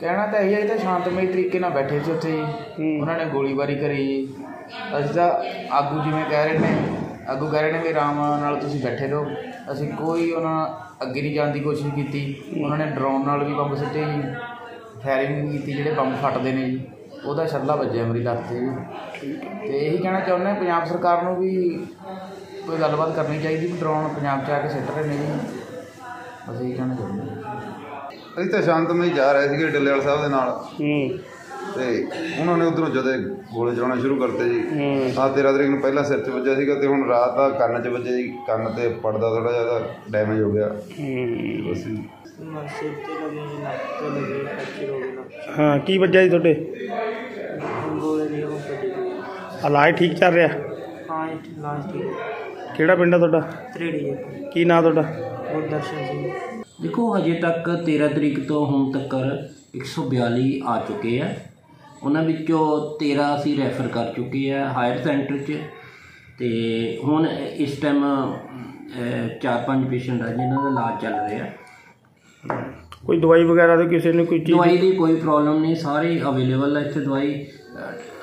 ਕਹਿਣਾ ਤਾਂ ਇਹ ਹੈ ਤਾਂ ਸ਼ਾਂਤਮਈ ਤਰੀਕੇ ਨਾਲ ਬੈਠੇ ਸੀ ਉੱਥੇ ਜੀ। ਉਹਨਾਂ ਨੇ ਗੋਲੀਬਾਰੀ ਕਰੀ। ਜੀ ਅਸੀਂ ਤਾਂ ਆਗੂ ਜਿਵੇਂ ਕਹਿ ਰਹੇ ਨੇ ਆਗੂ ਕਹਿ ਰਹੇ ਨੇ ਵੀ ਆਰਾਮ ਨਾਲ ਤੁਸੀਂ ਬੈਠੇ ਰਹੋ। ਅਸੀਂ ਕੋਈ ਉਹਨਾਂ ਅੱਗੇ ਨਹੀਂ ਜਾਣ ਦੀ ਕੋਸ਼ਿਸ਼ ਕੀਤੀ। ਉਹਨਾਂ ਨੇ ਡਰੋਨ ਨਾਲ ਵੀ ਬੰਬ ਸਿੱਟੇ ਜੀ ਫਾਇਰਿੰਗ ਕੀਤੀ ਜਿਹੜੇ ਬੰਬ ਫਟਦੇ ਨੇ ਜੀ। ਉਹਦਾ ਛੱਲਾ ਵੱਜਿਆ ਮੇਰੀ ਲੱਤ ਤੇ ਜੀ ਤੇ ਇਹੀ ਕਹਿਣਾ ਚਾਹੁੰਦੇ ਪੰਜਾਬ ਸਰਕਾਰ ਨੂੰ ਵੀ ਕੋਈ ਗੱਲਬਾਤ ਕਰਨੀ ਚਾਹੀਦੀ ਵੀ ਡਰੋਨ ਪੰਜਾਬ 'ਚ ਆ ਕੇ ਸਿੱਟ ਰਹੇ ਨੇ ਜੀ। ਅਸੀਂ ਇਹ ਕਹਿਣਾ ਚਾਹੁੰਦੇ ਅਸੀਂ ਤਾਂ ਸ਼ਾਂਤਮਈ ਜਾ ਰਹੇ ਸੀਗੇ ਡੱਲੇਵਾਲ ਸਾਹਿਬ ਦੇ ਨਾਲ। ਹੂੰ। ਤੇ ਉਹਨਾਂ ਨੇ ਉਧਰੋਂ ਜਦੇ ਗੋਲੇ ਚਲਾਉਣਾ ਸ਼ੁਰੂ ਕਰਤੇ ਜੀ। ਹੂੰ। ਆ 13 ਤਰੀਕ ਨੂੰ ਪਹਿਲਾਂ ਸਿਰ 'ਚ ਵੱਜਿਆ ਸੀਗਾ ਤੇ ਹੁਣ ਰਾਤ ਦਾ ਕੰਨ 'ਚ ਵੱਜਿਆ ਜੀ। ਕੰਨ ਤੇ ਪੜਦਾ ਥੋੜਾ ਜਿਹਾ ਡੈਮੇਜ ਹੋ ਗਿਆ। ਫ੍ਰੈਕਚਰ ਹੋ ਕੀ ਵੱਜਿਆ ਜੀ ਤੁਹਾਡੇ? ਉਹ ਇਲਾਜ ਠੀਕ ਚੱਲ ਰਿਹਾ? ਹਾਂ ਇਹ ਲਾਸਟ ਹੀ ਕਿਹੜਾ ਪਿੰਡ ਆ ਤੁਹਾਡਾ? 3D ਹੈ ਕੀ ਨਾਂ ਤੁਹਾਡਾ? ਗੁਰਦਰਸ਼ਨ ਸਿੰਘ। ਦੇਖੋ ਹਜੇ ਤੱਕ 13 ਤਰੀਕ ਤੋਂ ਹੁਣ ਤੱਕ 142 ਆ ਚੁੱਕੇ ਆ। ਉਹਨਾਂ ਵਿੱਚੋਂ 13 ਅਸੀਂ ਰੈਫਰ ਕਰ ਚੁੱਕੇ ਆ ਹਾਇਰ ਸੈਂਟਰ 'ਚ। ਤੇ ਹੁਣ ਇਸ ਟਾਈਮ ਚਾਰ ਪੰਜ ਪੇਸ਼ੈਂਟ ਆ ਜਿਨ੍ਹਾਂ ਦਾ ਇਲਾਜ ਚੱਲ ਰਿਹਾ। ਕੋਈ ਦਵਾਈ ਵਗੈਰਾ ਤੇ ਕਿਸੇ ਨੂੰ ਕੋਈ ਚੀਜ਼ ਦਵਾਈ ਦੀ ਕੋਈ ਪ੍ਰੋਬਲਮ ਨਹੀਂ ਸਾਰੇ ਅਵੇਲੇਬਲ ਹੈ ਇੱਥੇ ਦਵਾਈ।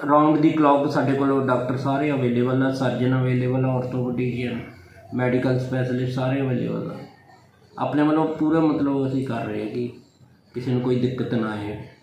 ਰਾਉਂਡ ਦੀ ਕਲੌਕ ਸਾਡੇ ਕੋਲ ਡਾਕਟਰ ਸਾਰੇ ਅਵੇਲੇਬਲ ਆ ਸਰਜਨ ਅਵੇਲੇਬਲ ਆ ਆਰਥੋਪੈਡਿਕੀਅਨ ਮੈਡੀਕਲ ਸਪੈਸ਼ਲਿਸਟ ਸਾਰੇ ਅਵੇਲੇਬਲ ਆ। ਆਪਣੇ ਵੱਲੋਂ ਪੂਰਾ ਮਤਲਬ ਅਸੀਂ ਕਰ ਰਹੇ ਕਿ ਕਿਸੇ ਨੂੰ ਕੋਈ ਦਿੱਕਤ ਨਾ ਆਏ।